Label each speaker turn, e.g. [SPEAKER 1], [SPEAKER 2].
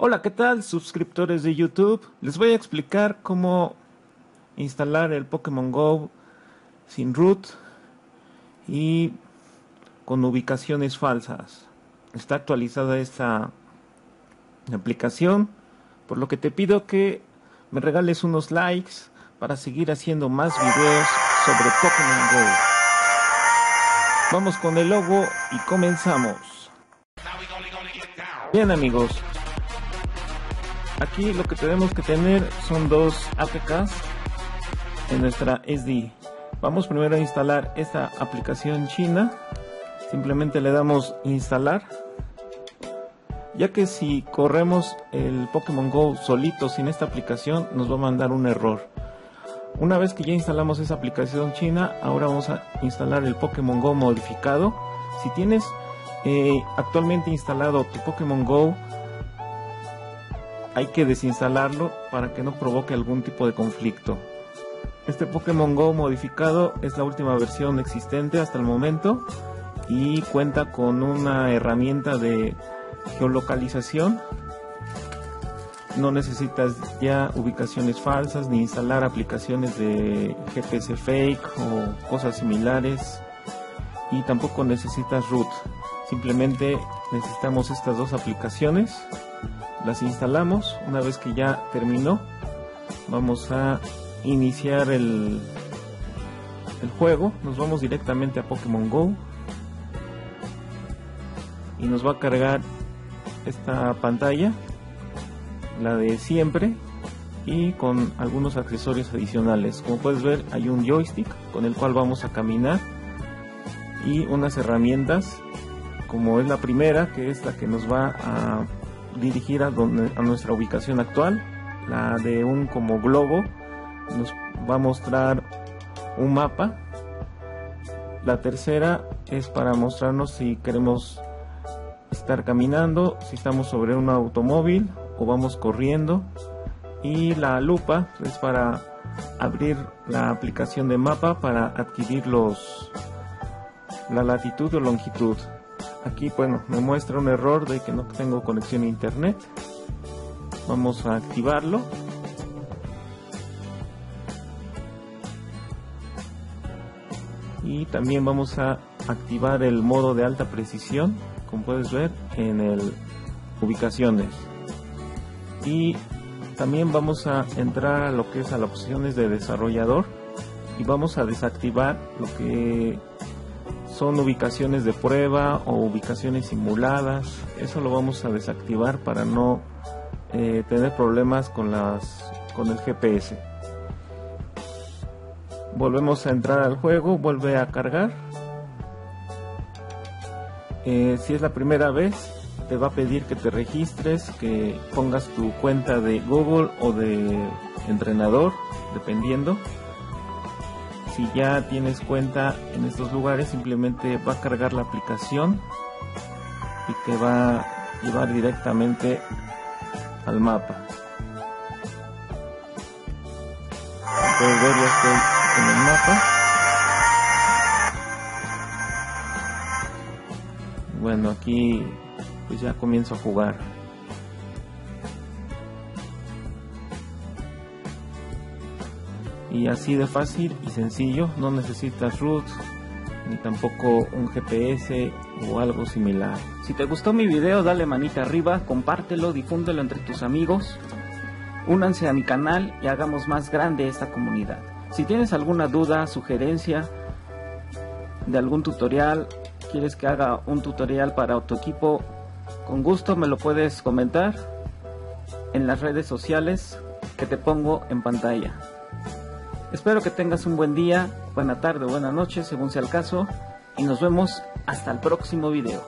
[SPEAKER 1] Hola, ¿qué tal suscriptores de YouTube? Les voy a explicar cómo instalar el Pokémon Go sin root y con ubicaciones falsas. Está actualizada esta aplicación, por lo que te pido que me regales unos likes para seguir haciendo más videos sobre Pokémon Go. Vamos con el logo y comenzamos. Bien amigos, aquí lo que tenemos que tener son dos APKs en nuestra SD. Vamos primero a instalar esta aplicación china. Simplemente le damos instalar. Ya que si corremos el Pokémon Go solito sin esta aplicación nos va a mandar un error. Una vez que ya instalamos esa aplicación china, ahora vamos a instalar el Pokémon Go modificado. Si tienes eh, actualmente instalado tu Pokémon Go, hay que desinstalarlo para que no provoque algún tipo de conflicto. Este Pokémon Go modificado es la última versión existente hasta el momento y cuenta con una herramienta de geolocalización. No necesitas ya ubicaciones falsas ni instalar aplicaciones de GPS fake o cosas similares y tampoco necesitas root. Simplemente necesitamos estas dos aplicaciones. Las instalamos. Una vez que ya terminó, vamos a iniciar el, el juego. Nos vamos directamente a Pokémon Go. Y nos va a cargar esta pantalla. La de siempre. Y con algunos accesorios adicionales. Como puedes ver hay un joystick con el cual vamos a caminar. Y unas herramientas como es la primera, que es la que nos va a dirigir a, donde, a nuestra ubicación actual, la de un como globo, nos va a mostrar un mapa. La tercera es para mostrarnos si queremos estar caminando, si estamos sobre un automóvil o vamos corriendo. Y la lupa es para abrir la aplicación de mapa para adquirir los la latitud o longitud. Aquí, bueno, me muestra un error de que no tengo conexión a internet. Vamos a activarlo. Y también vamos a activar el modo de alta precisión, como puedes ver en el ubicaciones. Y también vamos a entrar a lo que es a las opciones de desarrollador y vamos a desactivar lo que son ubicaciones de prueba o ubicaciones simuladas. Eso lo vamos a desactivar para no eh, tener problemas con, las, con el GPS. Volvemos a entrar al juego, vuelve a cargar. Eh, si es la primera vez, te va a pedir que te registres, que pongas tu cuenta de Google o de entrenador, dependiendo si ya tienes cuenta en estos lugares simplemente va a cargar la aplicación y te va a llevar directamente al mapa. Puedes ver estoy en el mapa. Bueno aquí pues ya comienzo a jugar y así de fácil y sencillo, no necesitas root ni tampoco un GPS o algo similar.
[SPEAKER 2] Si te gustó mi video dale manita arriba, compártelo, difúndelo entre tus amigos, únanse a mi canal y hagamos más grande esta comunidad. Si tienes alguna duda, sugerencia de algún tutorial, quieres que haga un tutorial para tu equipo, con gusto me lo puedes comentar en las redes sociales que te pongo en pantalla. Espero que tengas un buen día, buena tarde o buena noche, según sea el caso, y nos vemos hasta el próximo video.